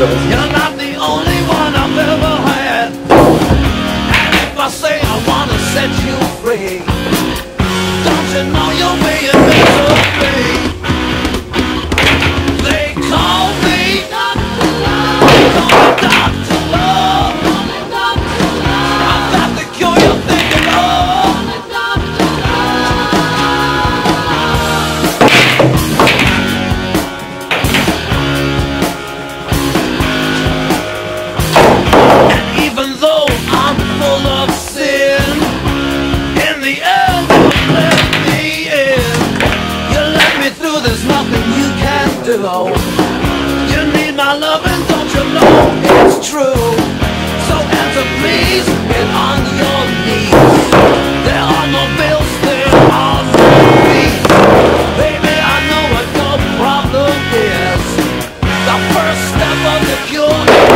levels. loving, don't you know it's true? So answer please, get on your knees. There are no bills, there are no fees. Baby, I know what your problem is. The first step of the cure.